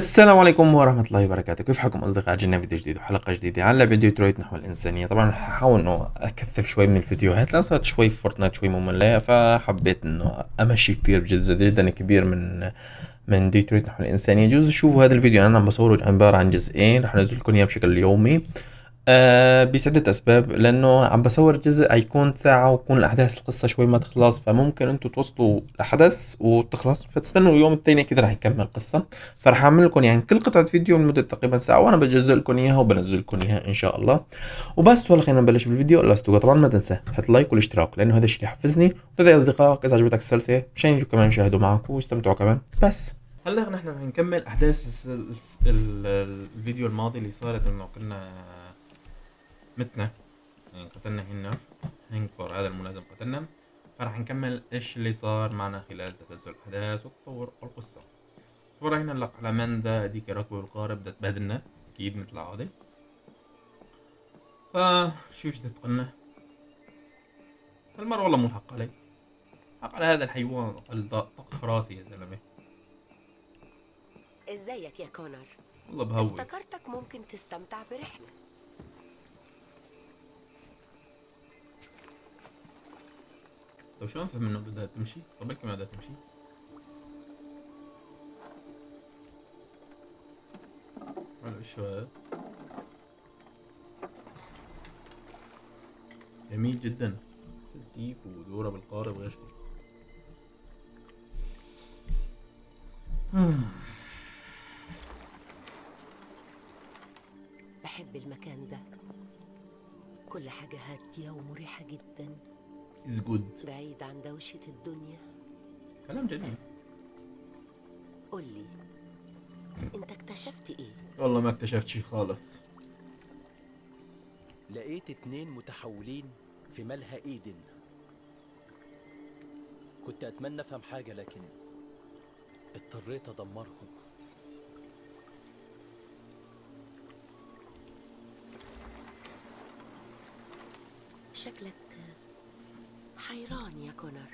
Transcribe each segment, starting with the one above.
السلام عليكم ورحمة الله وبركاته. كيف حالكم أصدقاء جينا فيديو جديد وحلقة جديدة عن لعبة ديترويت؟ نحو الإنسانية. طبعا حاول إنه أكثف شوي من الفيديوهات. لأن صارت شوي Fortnite شوي مملة فحبيت إنه أمشي كثير بجزء جدا كبير من من ديترويت نحو الإنسانية. جزء شوفوا هذا الفيديو. أنا عم بصوره عبارة عن جزئين رح أنزل لكم إياه بشكل يومي. آه لعدة أسباب لأنه عم بصور جزء حيكون ساعة وتكون الأحداث القصة شوي ما تخلص فممكن أنتوا توصلوا لحدث وتخلص فتستنوا اليوم التاني كده رح يكمل القصة فرح أعمل لكم يعني كل قطعة فيديو لمدة تقريبا ساعة وأنا بجزء لكم إياها وبنزل لكم إياها إن شاء الله. وبس ولا خلينا نبلش بالفيديو. لا طبعا ما تنسى تحط لايك والاشتراك لأنه هذا الشيء اللي يحفزني. وتدعي أصدقائك إذا عجبتك السلسلة مشان يجوا كمان يشاهدوا معك ويستمتعوا كمان. بس. هلا نحن رح نكمل أحداث الفيديو الماضي اللي صارت إنه كنا متنا. يعني قتلنا هنا. هنكور هذا الملازم قتلنا. فراح نكمل إيش اللي صار معنا خلال تسلسل الأحداث وتطور القصة. طبعا هنا نلقى على ماندا هذيك راكبة بالقارب بدها تبهدلنا. أكيد مثل العادة. فشو إيش قلنا المرة والله مو حق علي. حق على هذا الحيوان أقل طق راسي يا زلمة. إزيك يا كونر؟ والله بهوي. افتكرتك ممكن تستمتع برحلة. طب شلون افهم إنه بدها تمشي؟ طب بلكي ما بدها تمشي. حلو شو هذا؟ جميل جدا. تزييف ودورة بالقارب وغير شيء بحب المكان ده. كل حاجة هادية ومريحة جدا. Is good. بعيد عن دوشة الدنيا. كلام جميل. قولي انت اكتشفت إيه؟ والله ما اكتشفت شي خالص. لقيت اتنين متحولين في ملهى إيدن. كنت أتمنى أفهم حاجة لكن اضطريت أدمرهم. شكلك حيران يا كونر.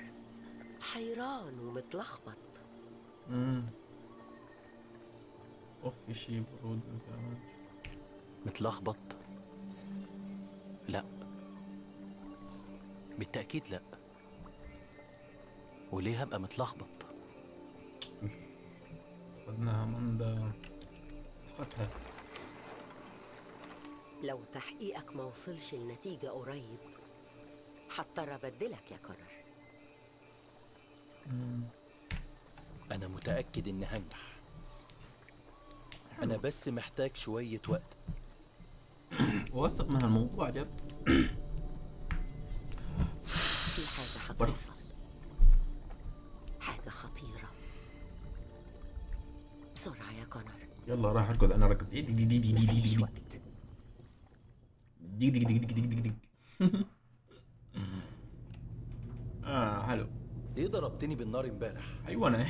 حيران ومتلخبط. امم أوف في شي برود متلخبط؟ لا. بالتأكيد لا. وليه هبقى متلخبط؟ خدناها ماندا سخطها لو تحقيقك ما وصلش لنتيجة قريب هضطر ابدلك يا كونر أنا متأكد اني هنجح أنا بس محتاج شوية وقت واثق من هالموضوع جد في حاجة هتحصل حاجة خطيرة بسرعة يا كونر يلا راح اركض أنا ركض دي دي دي دي دي دي مفيش دي وقت ديك ديك ديك ديك ديك ديك آه حلو ليه بالنار امبارح حيوانة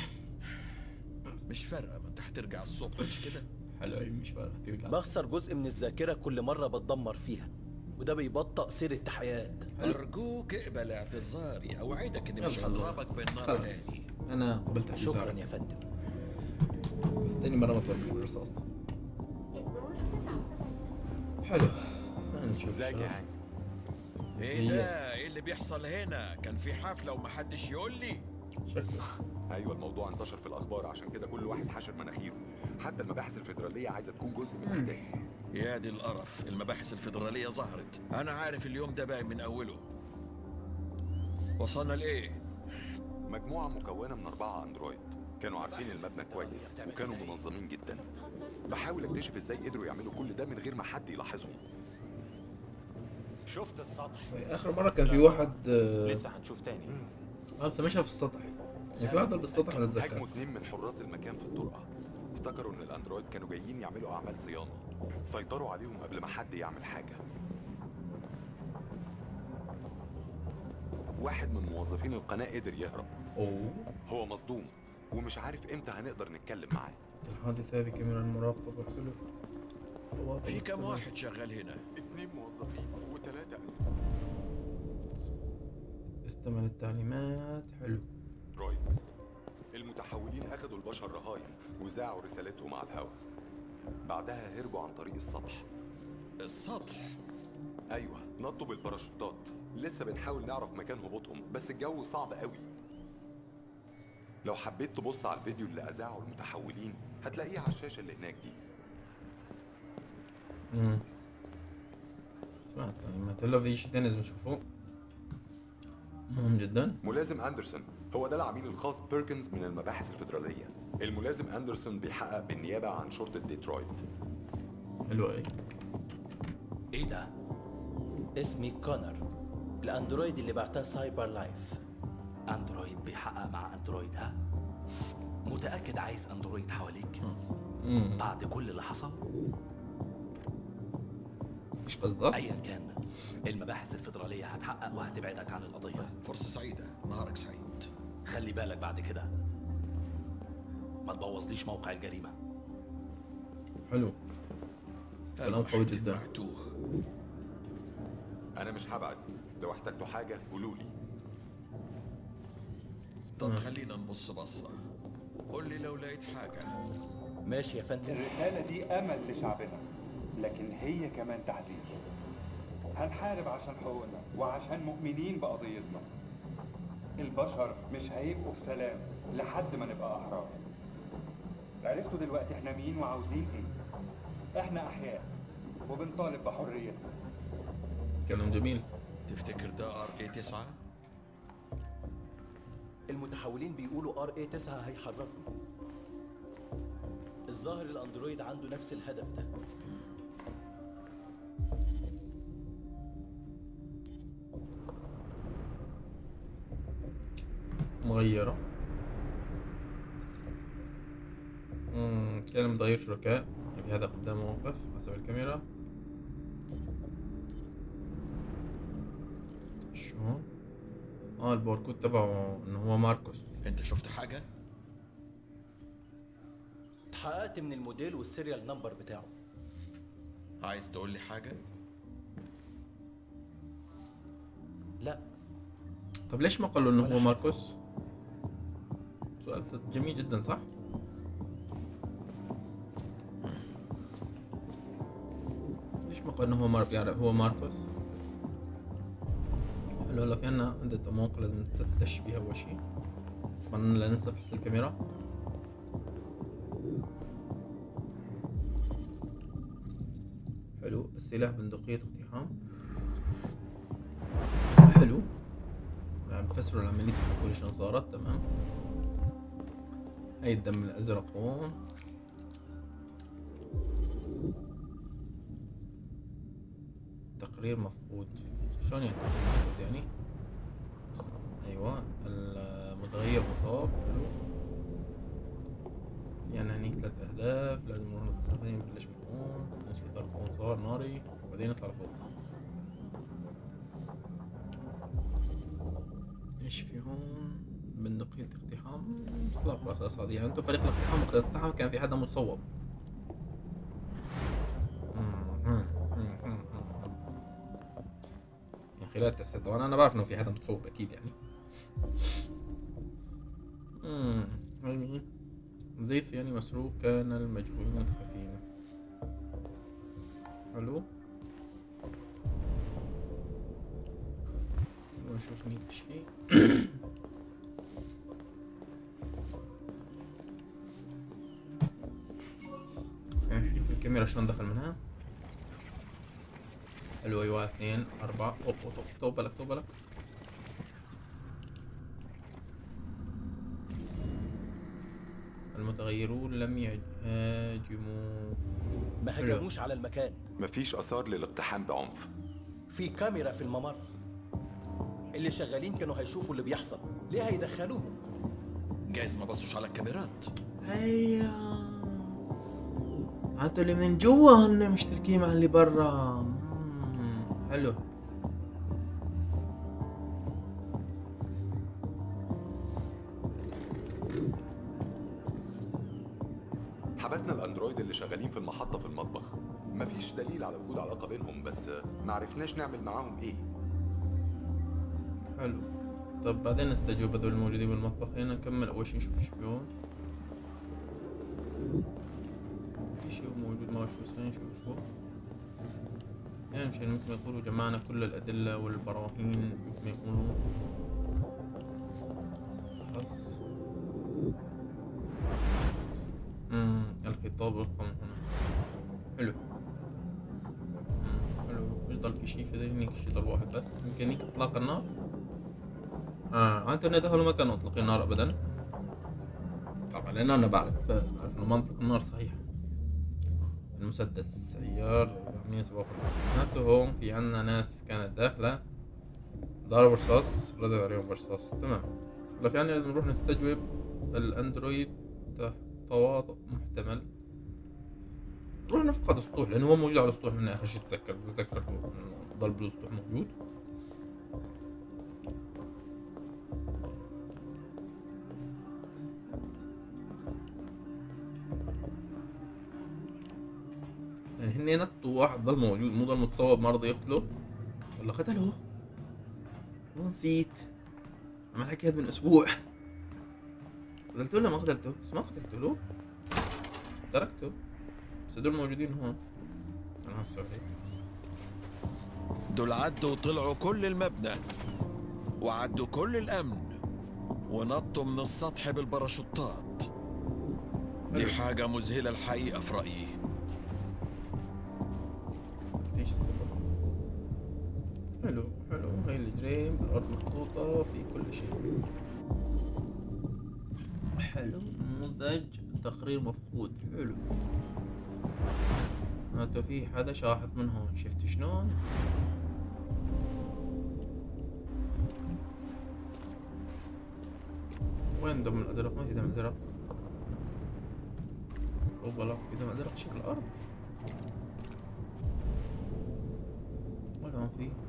مش فارقة ما انت هترجع الصبح مش كده؟ حلو أي مش فارقة ترجع بخسر جزء من الذاكرة كل مرة بتدمر فيها وده بيبطئ سير التحيات أرجوك اقبل اعتذاري أوعدك إني مش. هضربك بالنار تاني أنا قبلت شكرا يا فندم بس تاني مرة ما تضربني بالرصاص حلو نشوف ازيك. يا هاني إيه ده؟ إيه اللي بيحصل هنا؟ كان في حفلة ومحدش يقول لي؟ شكله أيوه الموضوع انتشر في الأخبار. عشان كده كل واحد حشر مناخيره. حتى المباحث الفيدرالية عايزة تكون جزء من الأحداث. يا دي القرف. المباحث الفيدرالية ظهرت. أنا عارف اليوم ده باين من أوله. وصلنا لإيه؟ مجموعة مكونة من أربعة أندرويد. كانوا عارفين المبنى كويس وكانوا منظمين جدا. بحاول أكتشف إزاي قدروا يعملوا كل ده من غير ما حد يلاحظهم. شفت السطح. آخر مرة كان في واحد آه لسه هنشوف تاني. آه، بس في السطح. يعني في واحد بالسطح أنا اتذكر هاجموا اتنين من حراس المكان في الطرقة. افتكروا إن الأندرويد كانوا جايين يعملوا أعمال صيانة. سيطروا عليهم قبل ما حد يعمل حاجة. واحد من موظفين القناة قدر يهرب. أوه. هو مصدوم ومش عارف إمتى هنقدر نتكلم معاه. الحادثة بكاميرا المراقبة. خلف في كم واحد شغال هنا؟ اتنين موظفين وتلاتة. استمر التعليمات حلو. المتحولين اخدوا البشر رهاين وذاعوا رسالتهم على الهواء. بعدها هربوا عن طريق السطح. السطح؟ أيوه نطوا بالباراشوتات. لسه بنحاول نعرف مكان هبوطهم بس الجو صعب قوي. لو حبيت تبص على الفيديو اللي اذاعه المتحولين هتلاقيه على الشاشة اللي هناك دي. مم. سمعت يعني ما في شيء تاني لازم نشوفه مهم جدا. ملازم أندرسون. هو ده العميل الخاص بيركنز من المباحث الفيدرالية. الملازم أندرسون بيحقق بالنيابة عن شرطة ديترويت. حلو اي إيه ده؟ اسمي كونر. الأندرويد اللي بعتها CyberLife. أندرويد بيحقق مع أندرويد ها؟ متأكد عايز أندرويد حواليك. بعد كل اللي حصل؟ إيش قصدك؟ ايا كان. المباحث الفيدرالية هتحقق وهتبعدك عن القضية. فرصة سعيدة. نهارك سعيد. خلي بالك بعد كده. ما تبوظليش موقع الجريمة. حلو. كلام قوي جدا. أنا مش هبعد. لو احتجتوا حاجة قولوا لي. طب خلينا نبص بصة. قول لي لو لقيت حاجة. ماشي يا فندم. الرسالة دي أمل لشعبنا لكن هي كمان تحذير هنحارب عشان حقوقنا وعشان مؤمنين بقضيتنا. البشر مش هيبقوا في سلام لحد ما نبقى أحرار. عرفتوا دلوقتي إحنا مين وعاوزين إيه؟ إحنا أحياء وبنطالب بحريتنا كلام جميل. تفتكر ده ار اي 9 المتحولين بيقولوا RA9 هيحررهم. الظاهر الأندرويد عنده نفس الهدف ده. مغيرة مم. كان متغير شركاء. في هذا قدام موقف. حسب الكاميرا. شو؟ آه الباركود تبعه إنه هو ماركوس. أنت شفت حاجة؟ اتحققت من الموديل وال serial number بتاعه. عايز تقول لي حاجة؟ لا. طب ليش ما قالوا إنه هو ماركوس؟ سؤال جميل جدا صح؟ ليش ما إنه هو مار بيعرف هو ماركوس؟ حلو هلا في عنا عدة مواقع لازم نتفتش بيها أول شي طبعا لا ننسى فحص الكاميرا. حلو. السلاح بندقية اقتحام. حلو. عم بفسروا العملية الدخول شلون صارت. تمام. هاي الدم الأزرق هون تقرير مفقود. شلون يعني تقرير مفقود يعني؟ أيوة المتغير مصاب في عنا هنيك ثلاث أهداف. لازم نروح نطلع نبلش من هون. نمشي طرف هون صار ناري. وبعدين نطلع لفوق. إيش في هون. بندقية اقتحام خلاص خلاص أصعد يعني انتو فريق الاقتحام وقت كان في حدا متصوب. يعني خلال التفسير طبعا أنا بعرف إنه في حدا متصوب أكيد يعني؟ زي صياني مسروق كان المجهولين خفينا حلو. نشوف مين إيش الكاميرا شلون دخل منها؟ حلو أيوه اثنين أربعة. أوب أوب أوب. تو بالك تو بالك. المتغيرون لم يهاجموا. ما هجموش على المكان. مفيش آثار للاقتحام بعنف. في كاميرا في الممر. اللي شغالين كانوا هيشوفوا اللي بيحصل. ليه هيدخلوهم؟ جايز ما بصوش على الكاميرات. أيوه هاتوا اللي من جوا هن مشتركين مع اللي برا. حلو. حبسنا الأندرويد اللي شغالين في المحطة في المطبخ. مفيش دليل على وجود علاقة بينهم بس معرفناش نعمل معاهم إيه. حلو. طب بعدين نستجوب هذول الموجودين بالمطبخ. هنا نكمل أول شي نشوف إيش فيهم خلينا نشوف شو؟ يعني مشان مثل ما يقولوا جمعنا كل الأدلة والبراهين مثل ما يقولوا خلاص الخطاب والقمع هنا. حلو. حلو. مش ضل في شي في ذهني شي ضل واحد بس. إمكانية إطلاق النار. آه انت دخلوا ما كانوا مطلقين النار ابدا. طبعا لأن أنا بعرف بعرف منطق النار صحيح. المسدس. عيار 157 معناته هون في عنا ناس كانت داخلة. ضربوا رصاص ردت عليهم برصاص تمام. هلا في عنا لازم نروح نستجوب الأندرويد تحت تواطؤ محتمل. نروح نفقد السطوح لأنه هو موجود على السطوح من اخر شي تذكر ضل بالسطوح موجود. يعني هن نطوا واحد ضل موجود مو ضل متصوب ما رضى يقتله ولا قتله. مو نسيت. عمل حكي هذا من أسبوع. قتلته ولا ما قتلته؟ بس ما قتلته له. تركته. بس هدول موجودين هون. أنا عليك دول عدوا وطلعوا كل المبنى. وعدوا كل الأمن. ونطوا من السطح بالباراشوتات. دي. حاجة مذهلة الحقيقة في رأيي. حلو حلو. هاي الجريم الأرض محطوطة في كل شيء. حلو. نموذج تقرير مفقود. حلو. معناته في حدا شاحط من هون. شفت شلون؟ وين دم الازرق ما في دم ازرق اوبا في دم ازرق شكل الأرض؟ ولا ما في.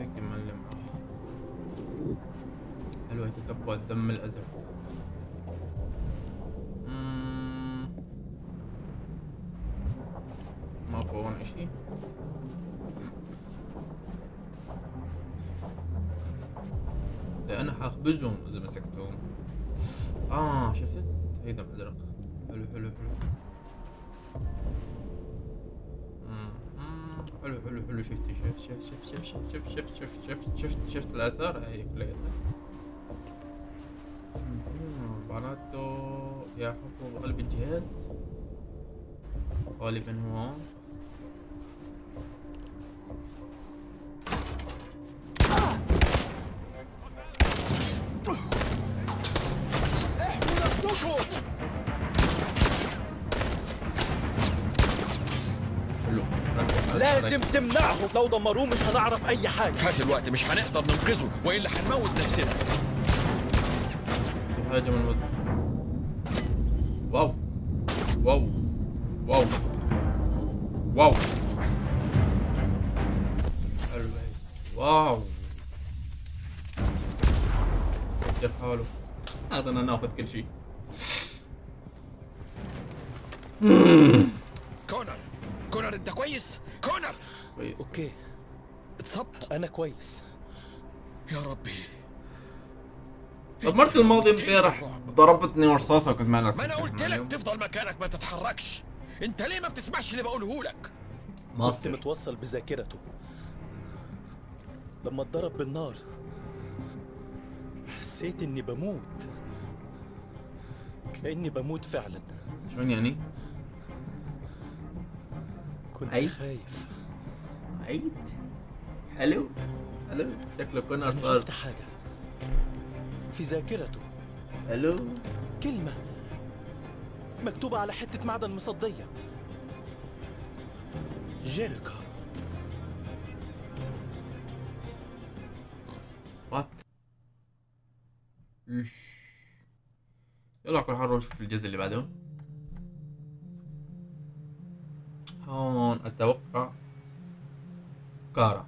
متأكد معلم. حلوة يتتبع الدم الأزرق. ماكو هون إشي. ده أنا حخبزهم إذا مسكتهم آه شفت؟ هي دم ازرق حلو حلو. حلو. حلو حلو حلو شفت شفت شفت شفت شفت شفت شفت شفت شفت شفت الآثار هي كلها. معناته يا حفظ قلب الجهاز غالبا هو لازم الحركة. تمنعهم لو دمروه مش هنعرف أي حاجة. فات الوقت مش هنقدر ننقذه وإلا هنموت نفسنا. هاجم المدن واو. واو. واو. واو. واو. كيف حاله هذا أنا ناخذ كل شيء. كونر أنت كويس؟ كونر! كويس. Okay. اتصبت أنا كويس. يا ربي. طب مرة الماضية امبارح ضربتني رصاصة وكنت مالك؟ ما أنا قلت لك تفضل مكانك ما تتحركش. أنت ليه ما بتسمعش اللي بقوله لك؟ كنت متوصل بذاكرته. لما اتضرب بالنار حسيت إني بموت. كأني بموت فعلا. شلون يعني؟ كنت أي؟ خايف. عيد؟ حلو حلو شكله كونر صار شفت حاجة. في ذاكرته. حلو كلمة. مكتوبة على حتة معدن مصدية. جيريكا. وات يلا كل حر نشوف الجزء اللي بعده هون أتوقع كارا.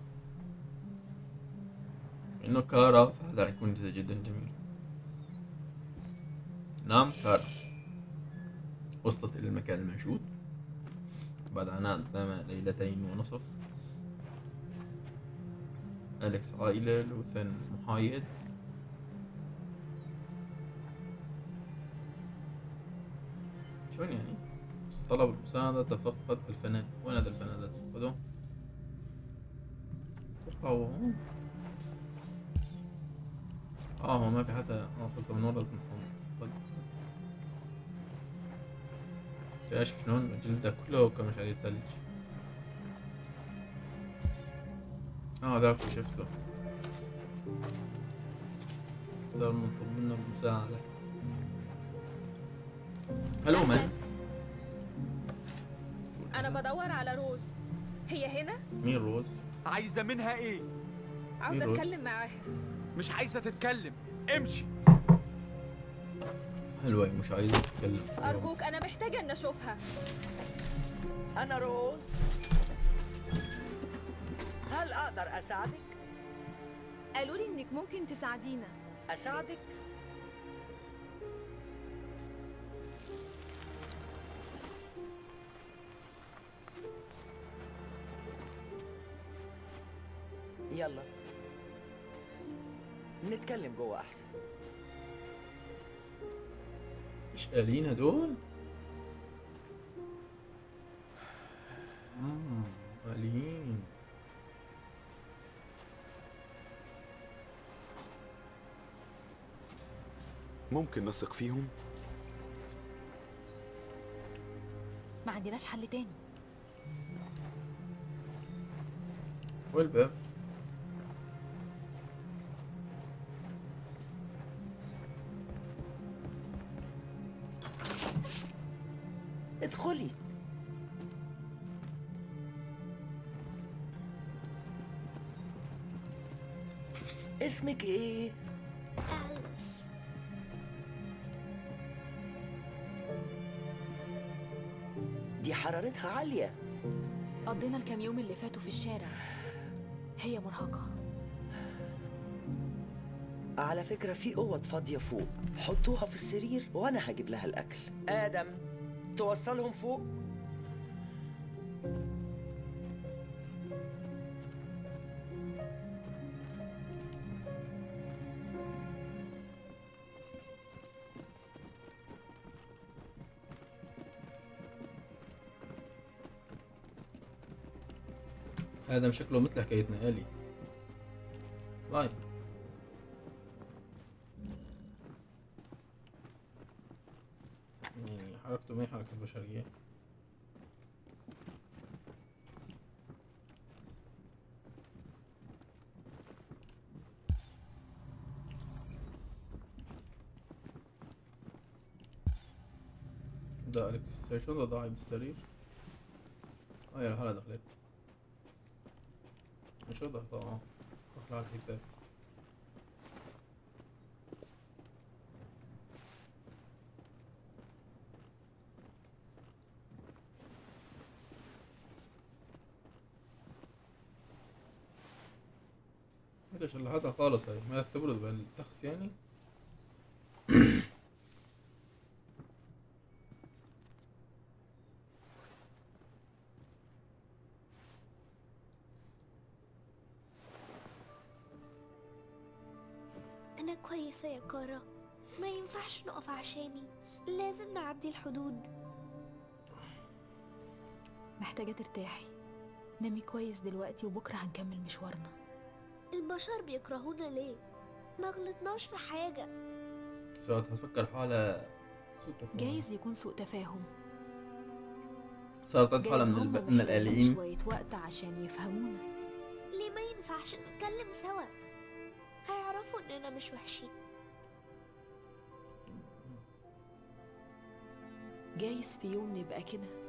انه كارا فهذا يكون جزء جدا جميل. نعم كارا. وصلت إلى المكان المنشود بعد عناء ليلتين ونصف. أليكس عائلة لوثن محايد. شلون يعني؟ طلب المساعدة تفقد الفناء. وين هذا الفناء ده؟ تفقده؟ هون. آه هو ما في حتى. آه قلت من ورا شايف شلون؟ جلده كله كمش عليه ثلج آه ذاك شفته. هذا مطلوب منه المساعدة. هلو من بدور على روز هي هنا؟ مين روز؟ عايزة منها إيه؟ عاوزة روز؟ أتكلم معاها مش عايزة تتكلم امشي حلوة مش عايزة تتكلم أرجوك أنا محتاجة إن أشوفها أنا روز هل أقدر أساعدك؟ قالوا لي إنك ممكن تساعدينا أساعدك؟ يلا. نتكلم جوه أحسن. مش قالين هدول؟ آه قالين ممكن نثق فيهم؟ ما عندناش حل تاني. والباب. ادخلي. اسمك إيه؟ أليس. دي حرارتها عالية. قضينا الكام يوم اللي فاتوا في الشارع. هي مرهقة. على فكرة في أوض فاضية فوق. حطوها في السرير وأنا هجيب لها الأكل. آدم. توصلهم فوق. هذا شكله مثل حكايتنا آلي. ده أليكس ستيشن ده ضاعي بالسرير آه يا هلا دخلت. مش واضح طبعا دخل على الحساب انت شلحتها خالص هاي. ما تبرد بالتخت يعني؟ عشاني. لازم نعدي الحدود. محتاجة ترتاحي. نامي كويس دلوقتي وبكرة هنكمل مشوارنا. البشر بيكرهونا ليه؟ ما غلطناش في حاجة. ساعات هتفكر حالها سوء تفاهم. جايز يكون سوء تفاهم. صارت جايز من الب... من الآليين شوية وقت عشان يفهمونا. ليه ما ينفعش نتكلم سوا؟ هيعرفوا إننا مش وحشين. جايز في يوم نبقى كده؟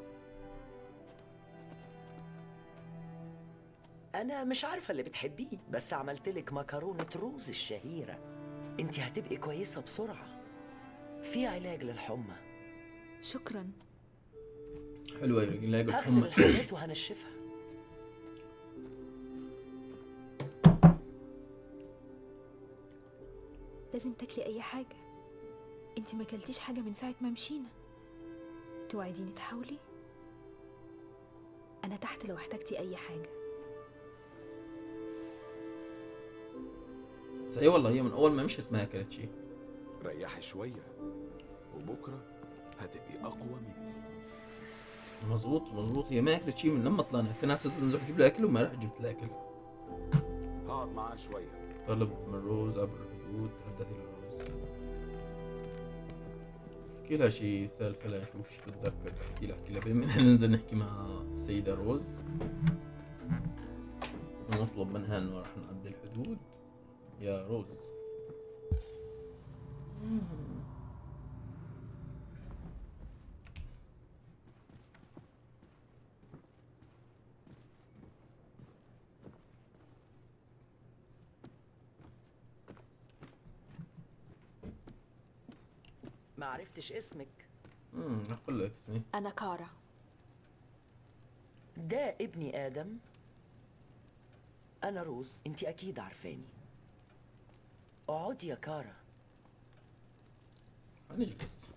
أنا مش عارفة اللي بتحبيه بس عملتلك مكرونة روز الشهيرة. انت هتبقي كويسة بسرعة. في علاج للحمى. شكرا. حلوة هغسل الحمى. الحاجات وهنشفها. لازم تاكلي أي حاجة. انتي ما كلتيش حاجة من ساعة ما مشينا. توعديني تحاولي؟ أنا تحت لو احتجتي أي حاجة. بس اي والله هي من أول ما مشت ما اكلت شيء ريحي شوية وبكرة هتبقي أقوى مني. مزبوط مزبوط هي ما اكلت شيء من لما طلعنا كنا تنزل تجيب لها اكل وما رح جبت لها اكل هقعد معاه شوية. طلب من روز عبر الحدود حدث الروز احكي لها شي سالفة لنشوف شو بتذكر احكي لها احكي لها. ننزل نحكي مع السيدة روز ونطلب منها إنه رح نعدي الحدود يا روز. عرفتش اسمك. امم أقول لك اسمي. أنا كارا. ده ابني آدم. أنا روز أنت أكيد عارفاني. اقعدي يا كارا. هنجلس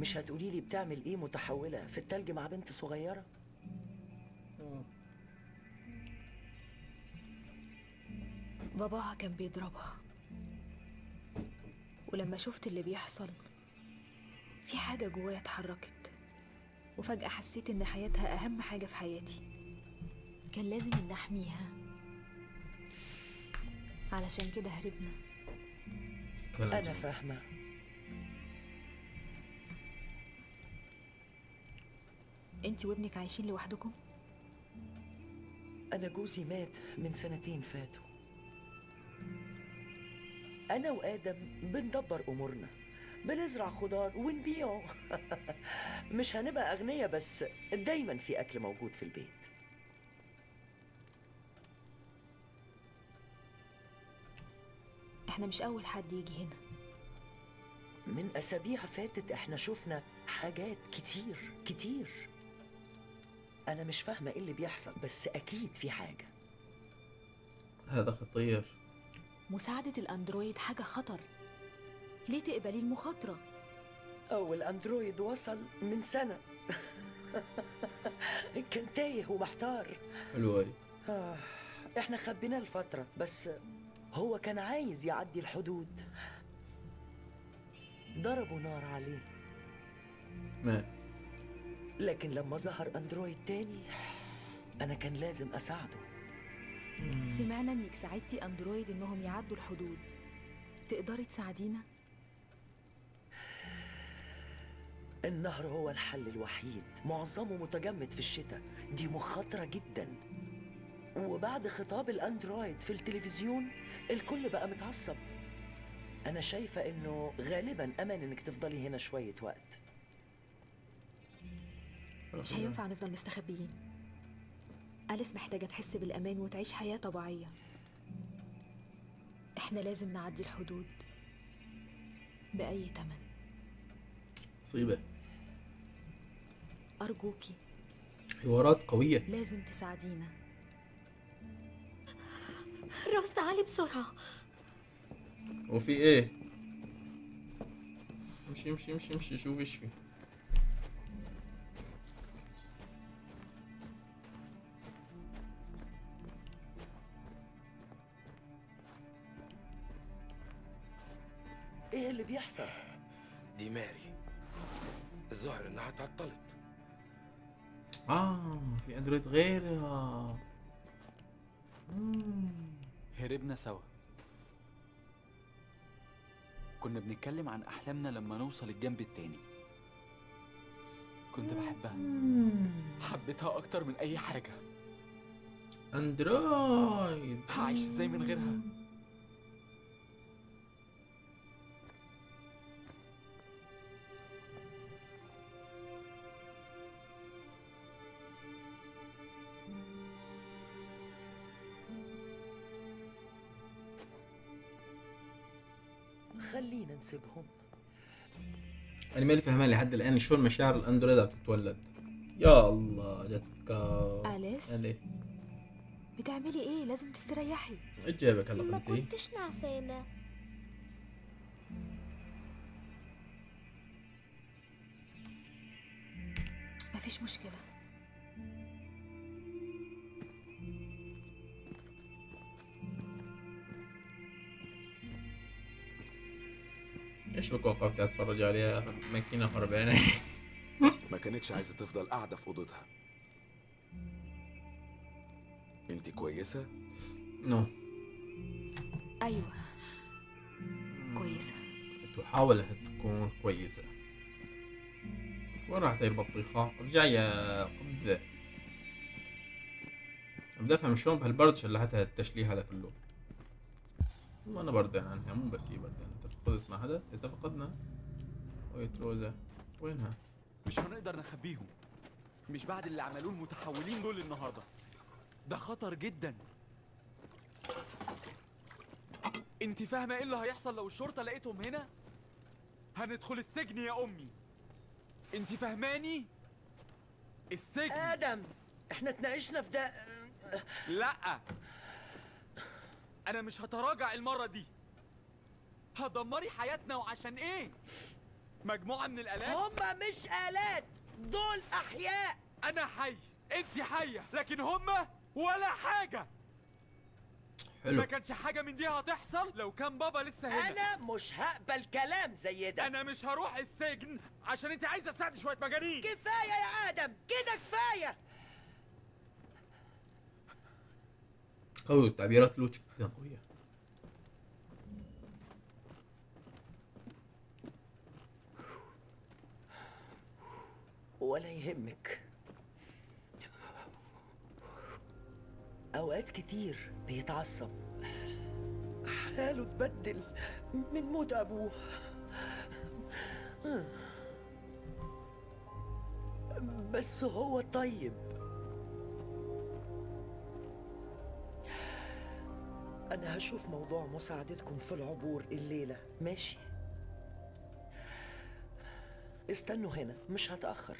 مش هتقولي لي بتعمل إيه متحولة في التلج مع بنت صغيرة؟ باباها كان بيضربها. ولما شفت اللي بيحصل في حاجة جوايا اتحركت وفجأة حسيت إن حياتها أهم حاجة في حياتي. كان لازم إن أحميها. علشان كده هربنا. أنا فاهمة. انت وابنك عايشين لوحدكم؟ أنا جوزي مات من سنتين فاتوا. أنا وآدم بندبر أمورنا بنزرع خضار ونبيعه. مش هنبقى أغنياء بس دايما في أكل موجود في البيت. إحنا مش أول حد يجي هنا. من أسابيع فاتت إحنا شفنا حاجات كتير كتير. أنا مش فاهمة إيه اللي بيحصل بس أكيد في حاجة. هذا خطير. مساعدة الأندرويد حاجة خطر. ليه تقبلي المخاطرة؟ أول أندرويد وصل من سنة. كان تايه ومحتار. حلوة هي آه، إحنا خبيناه لفترة بس هو كان عايز يعدي الحدود. ضربوا نار عليه. مات لكن لما ظهر أندرويد تاني أنا كان لازم أساعده. سمعنا إنك ساعدتي أندرويد إنهم يعدوا الحدود. تقدري تساعدينا؟ النهر هو الحل الوحيد. معظمه متجمد في الشتاء. دي مخاطرة جدا. وبعد خطاب الأندرويد في التلفزيون الكل بقى متعصب. أنا شايفة إنه غالبا أمان إنك تفضلي هنا شوية وقت. مش هينفع نفضل مستخبيين. أليس محتاجة تحس بالأمان وتعيش حياة طبيعية؟ إحنا لازم نعدي الحدود بأي تمن. مصيبة. أرجوكي. حوارات قوية. لازم تساعدينا. روز تعالي بسرعة. وفي إيه؟ امشي امشي امشي امشي شوف إيش بيحصل؟ دي ماري. الظاهر إنها اتعطلت آه في أندرويد غيرها. هربنا سوا. كنا بنتكلم عن أحلامنا لما نوصل الجنب التاني. كنت بحبها. حبيتها أكتر من أي حاجة. أندرويد. هعيش إزاي من غيرها؟ نسيبهم أنا مالي فهمان لحد الآن. شلون مشاعر الاندرويد عم تتولد يا الله جتك أليس؟ أليس؟ بتعملي إيه؟ لازم تستريحي. إيش جايبك هلا ما؟ كنتش نعسانة مفيش مشكلة. إيش بك وقفت أتفرج عليها؟ ماكينة هربانة. ما كانتش عايزة تفضل قاعدة في أوضتها. أنت كويسة؟ نو. أيوه. كويسة. تحاول انها تكون كويسة. وين راحت هي البطيخة؟ رجعي يا قبة بدي أفهم شلون بهالبرد شلحتها التشليه هذا كله. والله أنا بردان عنها مو بس هي بردان مع حدا انت فقدنا ويت روزا وينها؟ مش هنقدر نخبيهم. مش بعد اللي عملوه المتحولين دول النهارده. ده خطر جدا. انت فاهمة إيه اللي هيحصل لو الشرطة لقيتهم هنا؟ هندخل السجن يا أمي. انت فاهماني؟ السجن. آدم إحنا اتناقشنا في ده. لا. أنا مش هتراجع المرة دي. هتدمري حياتنا وعشان إيه؟ مجموعة من الآلات؟ هما مش آلات دول أحياء. أنا حي انت حية لكن هما ولا حاجة. حلو. ما كانش حاجة من دي هتحصل لو كان بابا لسه هنا. أنا مش هقبل كلام زي ده. أنا مش هروح السجن عشان انت عايزة تساعدي شوية مجانين. كفاية يا آدم كده كفاية. قوي التعبيرات لوتش جدا قوية ولا يهمك. أوقات كتير بيتعصب. حاله اتبدل من موت أبوه. بس هو طيب. أنا هشوف موضوع مساعدتكم في العبور الليلة. ماشي؟ استنوا هنا مش هتأخر.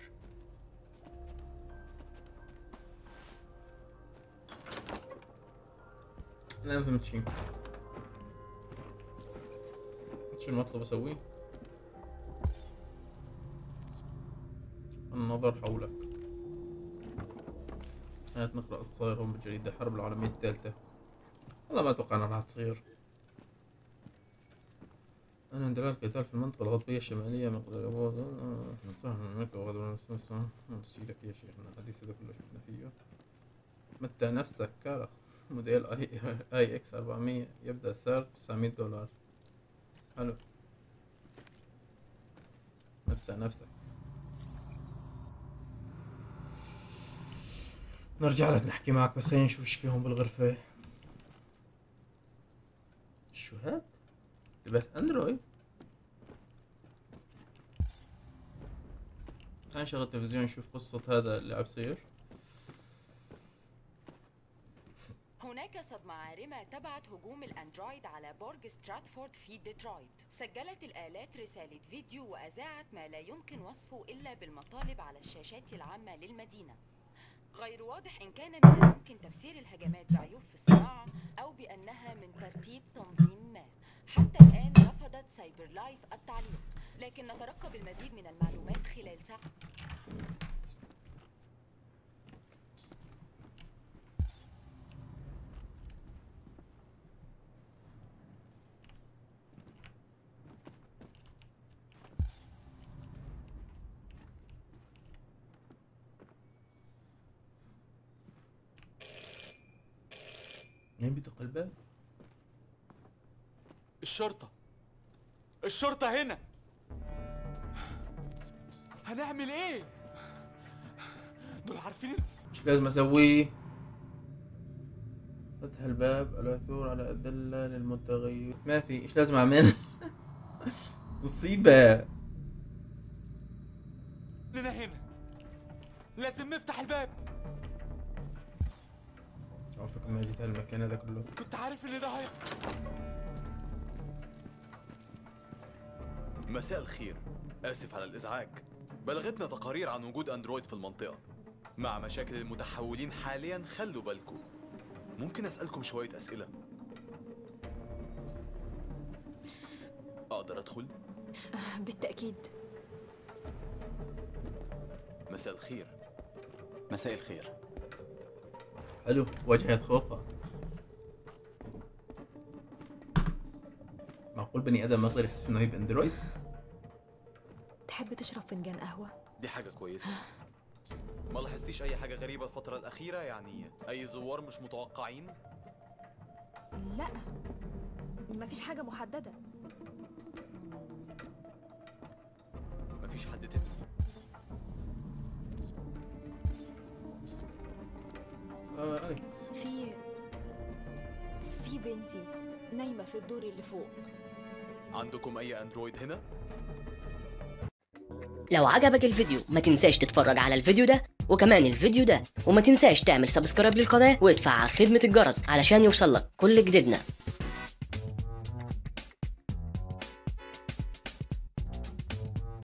أنا ما فهمت شيء. شو المطلب أسويه؟ النظر حولك. كانت نقرأ الصغير هون بالجريدة الحرب العالمية الثالثة. والله ما أتوقع أنها راح تصير. أنا اندلال القتال في المنطقة الغربية الشمالية من قبل. اليهود الملك وغدر نسيلك يا شيخنا الحديث هذا كله شفنا فيه متى نفسك كارا موديل AX 400 يبدأ السعر 900 دولار. حلو. متى نفسك. نرجع لك نحكي معك بس خلينا نشوف إيش فيهم بالغرفة. شو هاد؟ لباس أندرويد؟ خلينا نشغل التلفزيون نشوف قصة هذا اللي عم يصير. هناك صدمة عارمة تبعت هجوم الأندرويد على برج ستراتفورد في ديترويت. سجلت الآلات رسالة فيديو وأذاعت ما لا يمكن وصفه إلا بالمطالب على الشاشات العامة للمدينة. غير واضح إن كان من الممكن تفسير الهجمات بعيوب في الصناعة أو بأنها من ترتيب تنظيم ما. حتى الآن رفضت CyberLife التعليق لكن نترقب المزيد من المعلومات خلال ساعة. مين بيدق الباب؟ الشرطة. الشرطة هنا. هنعمل إيه؟ دول عارفين إيش لازم أسويه؟ فتح الباب العثور على أدلة للمتغير. ما في إيش لازم أعمل؟ مصيبة. لنا هنا. لازم نفتح الباب. ما جيت هالمكان هذا كله. كنت عارف إن ده هي مساء الخير. آسف على الإزعاج. بلغتنا تقارير عن وجود أندرويد في المنطقة. مع مشاكل المتحولين حاليا خلوا بالكم. ممكن أسألكم شوية أسئلة؟ أقدر أدخل؟ بالتأكيد. مساء الخير. مساء الخير. حلو وجهة خوفة. ما معقول بني آدم ما يقدر يحس إنه يبقى أندرويد؟ تحب تشرب فنجان قهوة؟ دي حاجة كويسة. ما لاحظتيش أي حاجة غريبة الفترة الأخيرة؟ يعني أي زوار مش متوقعين؟ لا مفيش حاجة محددة. في الدور اللي فوق عندكم أي أندرويد هنا؟ لو عجبك الفيديو ما تنساش تتفرج على الفيديو ده وكمان الفيديو ده وما تنساش تعمل سبسكرايب للقناة وتفعل خدمة الجرس علشان يوصلك كل جديدنا